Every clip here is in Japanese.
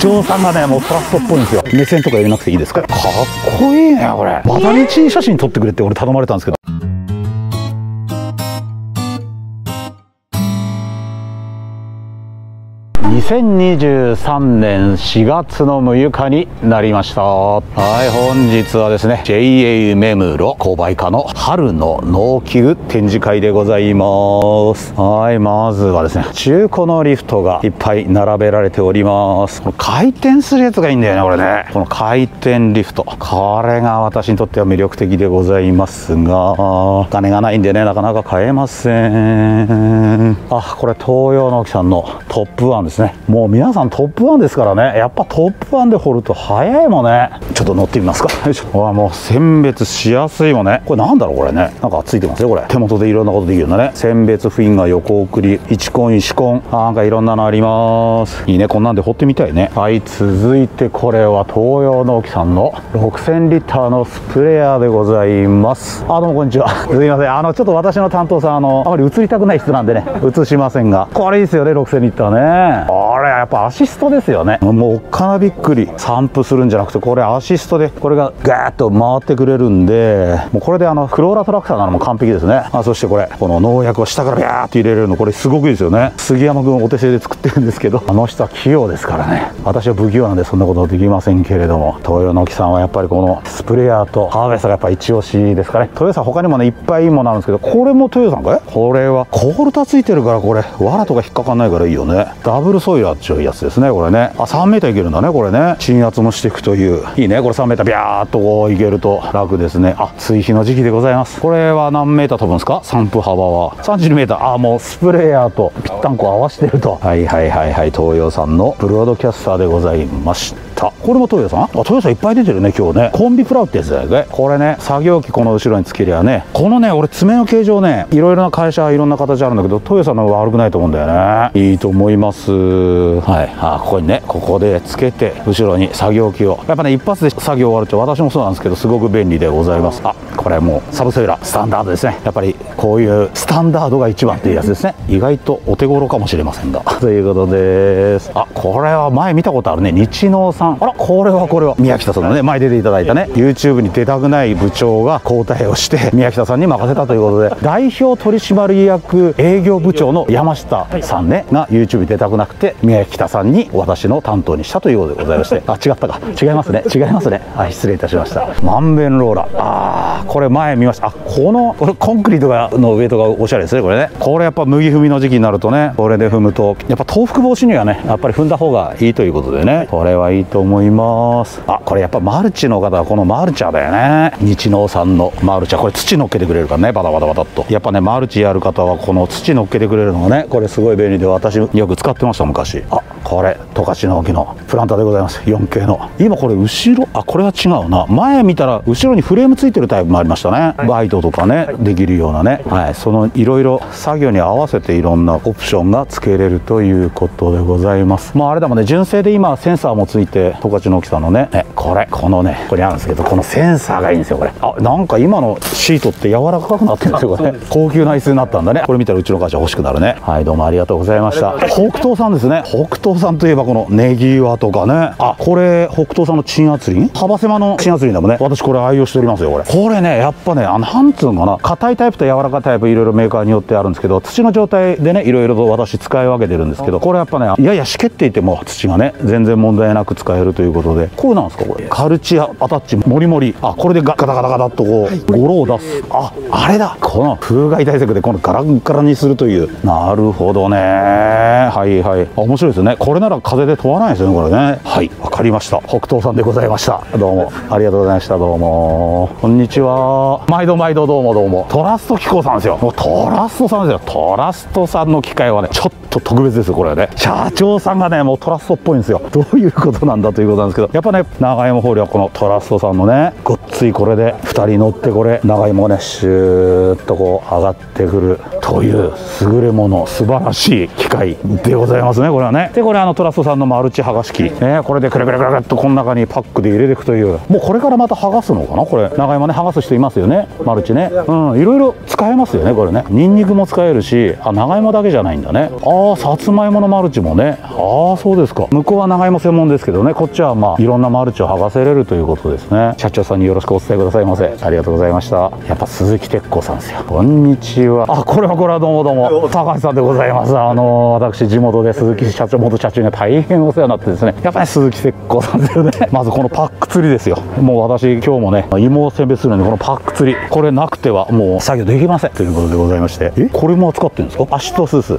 長さんがねもうトラストっぽいんですよ。目線とか入れなくていいですか？かっこいいねこれ。また道写真撮ってくれって俺頼まれたんですけど2023年4月の6日になりました。はい本日はですね JA 目室購買課の春の農機具展示会でございます。はいまずはですね中古のリフトがいっぱい並べられております。この回転するやつがいいんだよねこれね。この回転リフト。これが私にとっては魅力的でございますがお金がないんでねなかなか買えません。あこれ東洋の木さんのトップワンですね。もう皆さんトップワンですからね。やっぱトップワンで掘ると早いもんね。ちょっと乗ってみますか。よいしょあもう選別しやすいもんね。これなんだろうこれね。なんかついてますよこれ。手元でいろんなことできるんだね。選別フィンガー横送り1コン1コンあなんかいろんなのあります。いいね。こんなんで掘ってみたいね。はい続いてこれは東洋農機さんの6000リッターのスプレーヤーでございます。あどうもこんにちは。すいません。あのちょっと私の担当さんあのあまり映りたくない人なんでね。映しませんが。これいいですよね6000リッターね。これやっぱアシストですよね。もうおっかなびっくり。散布するんじゃなくてこれアシストでこれがガーッと回ってくれるんでもうこれであのフローラトラクターなのも完璧ですね。あそしてこれこの農薬を下からビャーって入れれるのこれすごくいいですよね。杉山君お手製で作ってるんですけどあの人は器用ですからね。私は不器用なんでそんなことできませんけれども。東洋の木さんはやっぱりこのスプレーヤーとハーベストがやっぱ一押しですかね。豊さん他にもねいっぱいいいものあるんですけどこれも豊さんかい？これはコールタついてるからこれ藁とか引っかかんないからいいよね。ダブルソイラーっていうやつですねこれね。あ3メーターいけるんだねこれね。鎮圧もしていくという。いいねこれ3メーター。ビャーっとこういけると楽ですね。あ追肥の時期でございます。これは何メーター飛ぶんですか？散布幅は。32メーター。あもうスプレーヤーとぴったんこ合わせてると。はいはいはいはい。東洋さんのブロードキャスターでございました。これもトヨさん？あトヨさんいっぱい出てるね今日ね。コンビプラウってやつだよね。これね作業機この後ろにつけりゃね。このね俺爪の形状ねいろいろな会社いろんな形あるんだけどトヨさんの方が悪くないと思うんだよね。いいと思います。はい。あここにねここでつけて後ろに作業機を。やっぱね一発で作業終わると私もそうなんですけどすごく便利でございます。あこれもうサブセイラスタンダードですね。やっぱりこういうスタンダードが一番っていうやつですね。意外とお手頃かもしれませんが。ということです。あこれは前見たことあるね。日農さん。あらこれはこれは宮北さんのね前出ていただいたね。YouTube に出たくない部長が交代をして宮北さんに任せたということで。代表取締役営業部長の山下さんねが YouTube に出たくなくて宮北さんに私の担当にしたということでございまして。あ違ったか。違いますね。違いますね。はい失礼いたしました。まんべんローラー。あーこれ前見ました。あこのこれコンクリートがのウエイトがおしゃれですねこれね。これやっぱ麦踏みの時期になるとねこれで踏むとやっぱ倒伏防止にはねやっぱり踏んだ方がいいということでねこれはいいと思います。あこれやっぱマルチの方はこのマルチャーだよね。日農さんのマルチャー。これ土乗っけてくれるからねバタバタバタっと。やっぱねマルチやる方はこの土乗っけてくれるのがねこれすごい便利で私よく使ってました昔。あこれ十勝の木のプランターでございます。4K の。今これ後ろ？あこれは違うな。前見たら後ろにフレームついてるタイプもありましたね、バイトとかね、できるようなね。はい。そのいろいろ作業に合わせていろんなオプションがつけれるということでございます。まああれだもんね。純正で今センサーもついて十勝の大きさのね。ねこれこのねここにあるんですけどこのセンサーがいいんですよこれ。あなんか今のシートって柔らかくなってるんですよこれね高級な椅子になったんだね。これ見たらうちの会社欲しくなるね。はいどうもありがとうございました。北東さんですね。北東さんといえばこのネギワとかね。あこれ北東さんの鎮圧輪幅狭の鎮圧輪だもんね。私これ愛用しておりますよこれ。これねやっぱねあのなんつうのかな。硬いタイプと柔らかいタイプいろいろメーカーによってあるんですけど土の状態でねいろいろと私使い分けてるんですけどこれやっぱねややしけっていても土がね全然問題なく使えるということで。こうなんですかこれ？カルチアアタッチモリモリあこれでガガタガタガタっとこうゴロを出す。ああれだ。この風害対策でこのガラッガラにするという。なるほどね。はいはい。あ面白いですねこれなら風で飛ばないですよねこれね。はい。わかりました。北東さんでございました。どうも。ありがとうございました。どうも。こんにちは。毎度毎度どうもどうも。トラスト機構さんですよ。もうトラストさんですよ。トラストさんの機械はねちょっと特別ですよこれはね。社長さんがねもうトラストっぽいんですよ。どういうことなんだということなんですけど。やっぱね長山ホールはこのトラストさんのねごっついこれで2人乗ってこれ長芋がねシューッとこう上がってくるという優れもの素晴らしい機械でございますねこれはね。でこれあのトラストさんのマルチ剥がし器、ね、これでくるくるくるっとこの中にパックで入れていくというもうこれからまた剥がすのかなこれ長芋ね剥がす人いますよねマルチねうんいろいろ使えますよねこれねニンニクも使えるしあ長芋だけじゃないんだねああさつまいものマルチもねああそうですか向こうは長芋専門ですけどねこっちはまあいろんなマルチを剥がせれるということですね社長さんによろしくお伝えくださいませありがとうございましたやっぱ鈴木鉄工さんですよこんにちはあこれはこれはどうもどうも。高橋さんでございます。あの私地元で鈴木社長元社長には大変お世話になってですね。やっぱり鈴木鉄工さんですよね。まずこのパック釣りですよ。もう私今日もね芋を選別するのにこのパック釣り。これなくてはもう作業できません。ということでございまして。えこれも扱ってるんですか？アシストスーツ自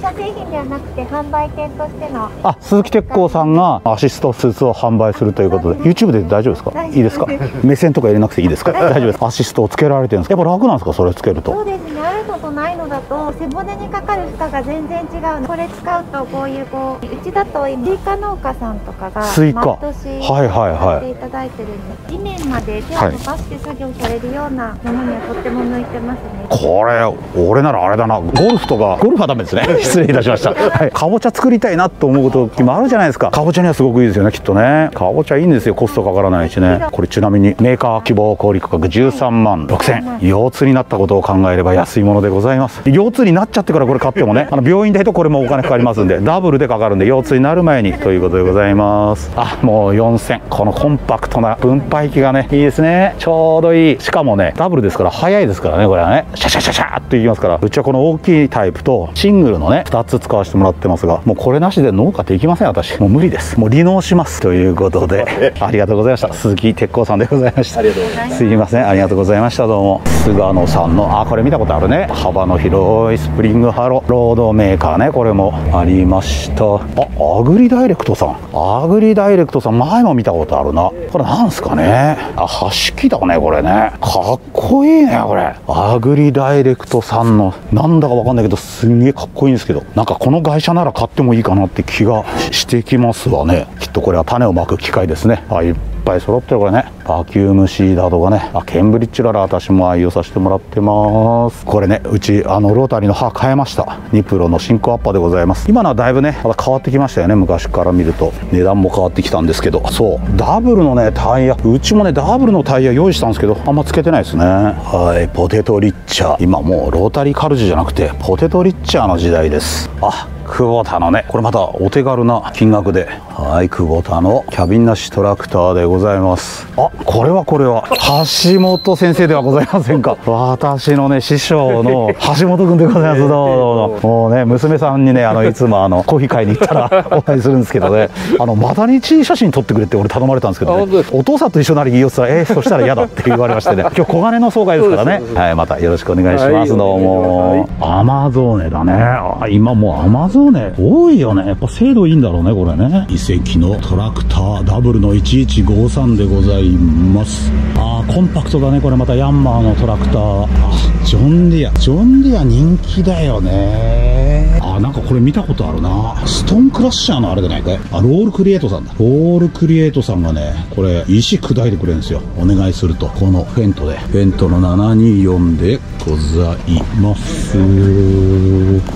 社製品ではなくて販売店としてのあ鈴木鉄工さんがアシストスーツを販売するということで YouTube で大丈夫ですか？い。いですか？目線とか入れなくていいですか？大丈夫ですアシストをつけられてるんですか？やっぱ楽なんですか？それつけると。そうですね。あるのとないのだと背骨にかかる負荷が全然違うの。これ使うとこういうこううちだとスイカ農家さんとかが毎年はいはいはいいただいてるんで地面まで手を伸ばして作業されるようなものにはとっても向いてますね。これ俺ならあれだな。ゴルフとかゴルフはダメですね失礼いたしました、はい、かぼちゃ作りたいなと思う時もあるじゃないですか。かぼちゃにはすごくいいですよねきっとね。かぼちゃいいんですよコストかからないしね。これちなみにメーカー希望小売価格13万6000腰痛になったことを考えれば安いものでございます。腰痛になっちゃってからこれ買ってもねあの病院代とこれもお金かかりますんで ダブルでかかるんで腰痛になる前にということでございます。あもう4000このコンパクトな分配器がねいいですね。ちょうどいい。しかもねダブルですから早いですからねこれはね。シャシャシャシャーっていきますから。うちはこの大きいタイプとシングルのね2つ使わせてもらってますがもうこれなしで農家できません。私もう無理です。もう離農します。ということでありがとうございました。鈴木鉄工さんでございました。すいません。ありがとうございました。どうも。スガノさんのあこれ見たことあるね。幅の広いスプリングハローロードメーカーね。これもありました。あアグリダイレクトさん。アグリダイレクトさん前も見たことあるな。これなんすかね。あ端機だねこれね。かっこいいねこれ。アグリダイレクトさんのなんだかわかんないけどすんげえかっこいいんですけどけどなんかこの会社なら買ってもいいかなって気がしてきますわね。きっとこれは種をまく機械ですね。あいっぱい揃ってるこれね。バキュームシーダーとかねあケンブリッジララ私も愛用させてもらってます。これねうちあのロータリーの刃変えました。ニプロのシンクアッパーでございます。今のはだいぶねまた変わってきましたよね昔から見ると。値段も変わってきたんですけど。そう。ダブルのねタイヤ。うちもねダブルのタイヤ用意したんですけどあんまつけてないですね。はい。ポテトリッチャー。今もうロータリーカルジじゃなくてポテトリッチャーの時代です。あクボタのねこれまたお手軽な金額で。はい。クボタのキャビンなしトラクターでございます。あこれはこれは。橋本先生ではございませんか？私のね師匠の橋本君でございます。どうもどうももうね娘さんにねあのいつもあの コーヒー買いに行ったらお会いするんですけどね。あのマダニチ写真撮ってくれって俺頼まれたんですけど、ね、お父さんと一緒なりいいよって言ったらえー、そしたら嫌だって言われましてね。今日小金の総会ですからね。はいまたよろしくお願いします、どうも、アマゾーネだね。あ今もうアマゾーネ。多いよね。やっぱ精度いいんだろうねこれね。遺跡のトラクターダブルの1153でございますます。ああコンパクトだねこれまたヤンマーのトラクター。あジョンディア。ジョンディア人気だよね。あなんかこれ見たことあるな。ストーンクラッシャーのあれじゃないかい。あロールクリエイトさんだ。ロールクリエイトさんがねこれ石砕いてくれるんですよ。お願いすると。このフェントで。フェントの724でございます。こ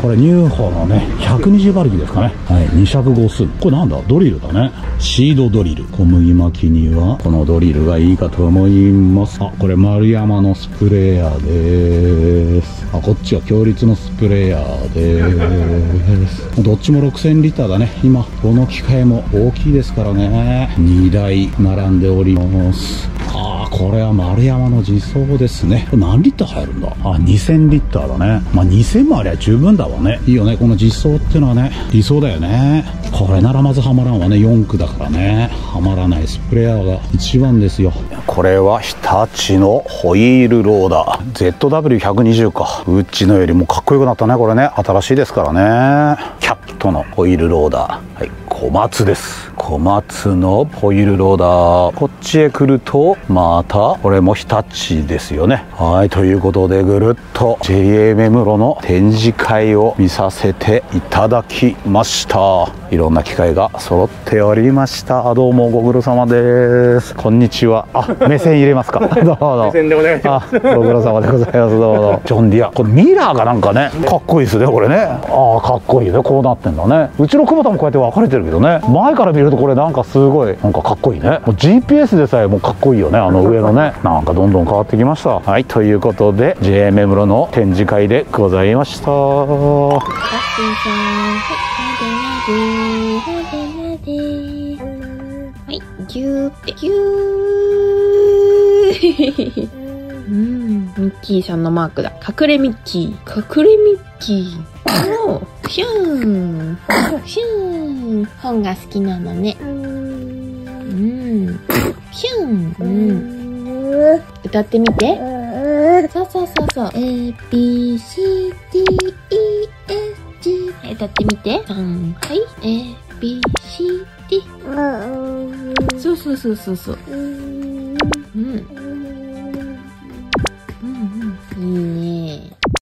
れニューホのね120馬力ですかね。はい。2尺号数。これなんだ？ドリルだね。シードドリル。小麦巻きにはこのドリルがいいかと思います。あこれ丸山のスプレーヤーです。あこっちは強烈のスプレーヤーですどっちも6000リッターだね。今この機械も大きいですからね。2台並んでおります。これは丸山の自走ですね。何リッター入るんだ？あ2000リッターだね。まあ2000もありゃ十分だわね。いいよねこの実装っていうのはね。理想だよね。これならまずはまらんわね。4区だからね。はまらないスプレーヤーが一番ですよ。これは日立のホイールローダー。ZW120 か。うちのよりもかっこよくなったねこれね。新しいですからね。キャットのホイールローダー。はい。小松です。小松のホイールローダー。こっちへ来るとまたこれも日立ですよね。はいということでぐるっと JA 目室の展示会を見させていただきました。いろんな機械が揃っておりました。どうもご苦労様です。こんにちは。あ 目線入れますか。どうも目線でお願いします。あご苦労様でございます。どうもジョンディア。これミラーがなんかねかっこいいですねこれね。ああかっこいいね。こうなってんだね。うちの久保田もこうやって分かれてるけどね前から見るとこれなんかすごいなんかかっこいいねもう GPS でさえもうかっこいいよねあの上のね なんかどんどん変わってきましたはいということで JA 目室の展示会でございましたはい、なでなで、なでなで。はい、ぎゅーって、ぎゅー。うん、ミッキーさんのマークだ。隠れミッキー。隠れミッキー。おー、シューン。シューン。本が好きなのね。うん。シューン。うん。歌ってみて。そうそうそうそう。A, B, C, D, E, F, G. はい歌ってみて。3、はい。A, B, C, D. そうそうそうそうそう。うん。うんうん。いいね。